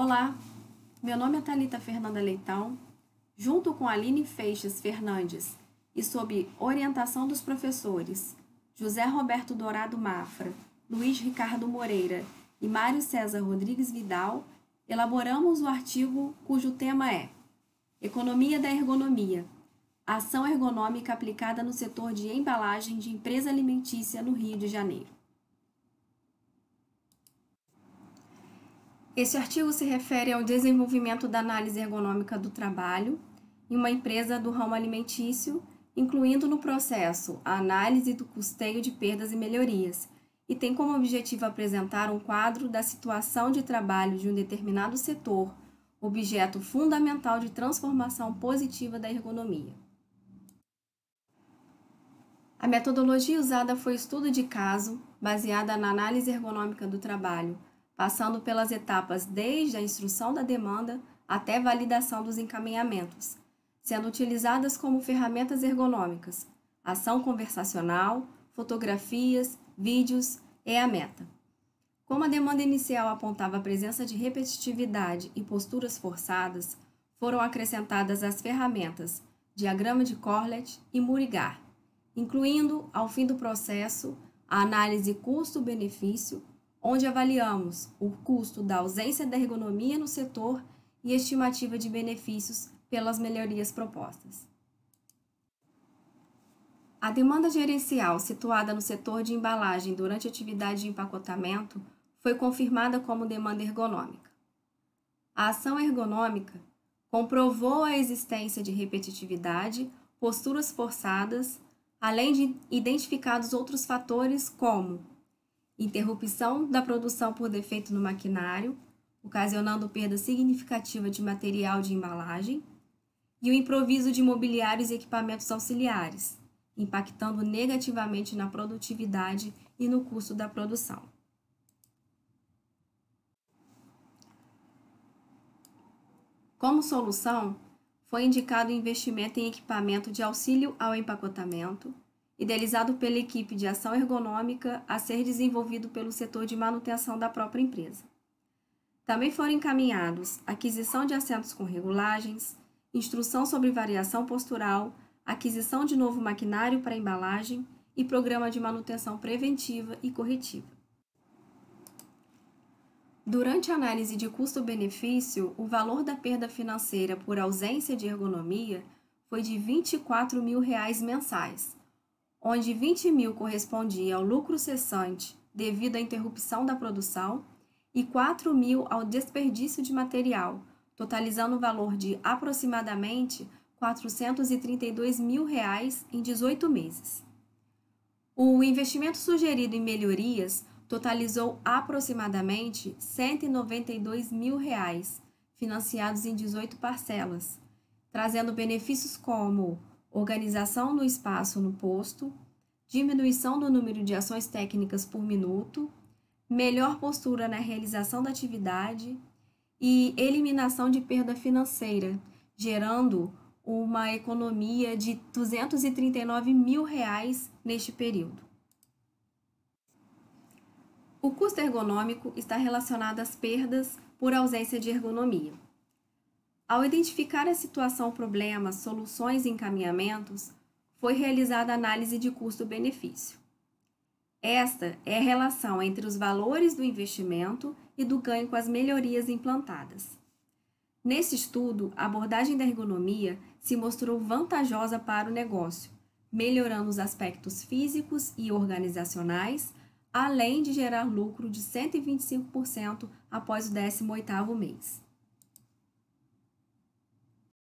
Olá, meu nome é Talita Fernanda Leitão. Junto com Aline Feixes Fernandes e sob orientação dos professores José Roberto Dourado Mafra, Luiz Ricardo Moreira e Mário César Rodrigues Vidal, elaboramos o artigo cujo tema é Economia da Ergonomia, ação ergonômica aplicada no setor de embalagem de empresa alimentícia no Rio de Janeiro. Esse artigo se refere ao desenvolvimento da análise ergonômica do trabalho em uma empresa do ramo alimentício, incluindo no processo a análise do custeio de perdas e melhorias, e tem como objetivo apresentar um quadro da situação de trabalho de um determinado setor, objeto fundamental de transformação positiva da ergonomia. A metodologia usada foi estudo de caso, baseada na análise ergonômica do trabalho, passando pelas etapas desde a instrução da demanda até validação dos encaminhamentos, sendo utilizadas como ferramentas ergonômicas, ação conversacional, fotografias, vídeos é a meta. Como a demanda inicial apontava a presença de repetitividade e posturas forçadas, foram acrescentadas as ferramentas diagrama de Corlett e Murigar, incluindo, ao fim do processo, a análise custo-benefício onde avaliamos o custo da ausência da ergonomia no setor e estimativa de benefícios pelas melhorias propostas. A demanda gerencial situada no setor de embalagem durante a atividade de empacotamento foi confirmada como demanda ergonômica. A ação ergonômica comprovou a existência de repetitividade, posturas forçadas, além de identificados outros fatores como interrupção da produção por defeito no maquinário, ocasionando perda significativa de material de embalagem, e o improviso de mobiliários e equipamentos auxiliares, impactando negativamente na produtividade e no custo da produção. Como solução, foi indicado o investimento em equipamento de auxílio ao empacotamento, idealizado pela equipe de ação ergonômica a ser desenvolvido pelo setor de manutenção da própria empresa. Também foram encaminhados aquisição de assentos com regulagens, instrução sobre variação postural, aquisição de novo maquinário para embalagem e programa de manutenção preventiva e corretiva. Durante a análise de custo-benefício, o valor da perda financeira por ausência de ergonomia foi de 24 mil reais mensais, onde 20 mil correspondia ao lucro cessante devido à interrupção da produção e 4 mil ao desperdício de material, totalizando o valor de aproximadamente 432 mil reais em 18 meses. O investimento sugerido em melhorias totalizou aproximadamente 192 mil reais, financiados em 18 parcelas, trazendo benefícios como organização no espaço no posto, diminuição do número de ações técnicas por minuto, melhor postura na realização da atividade e eliminação de perda financeira, gerando uma economia de 239 mil reais neste período. O custo ergonômico está relacionado às perdas por ausência de ergonomia. Ao identificar a situação, problemas, soluções e encaminhamentos, foi realizada a análise de custo-benefício. Esta é a relação entre os valores do investimento e do ganho com as melhorias implantadas. Nesse estudo, a abordagem da ergonomia se mostrou vantajosa para o negócio, melhorando os aspectos físicos e organizacionais, além de gerar lucro de 125% após o 18º mês.